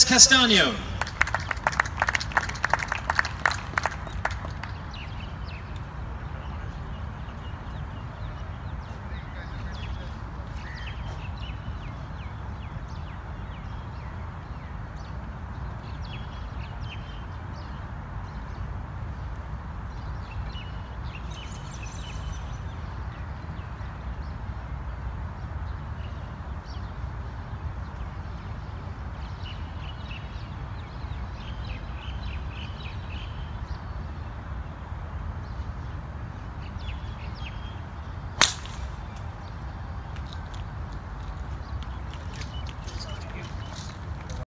Castaño.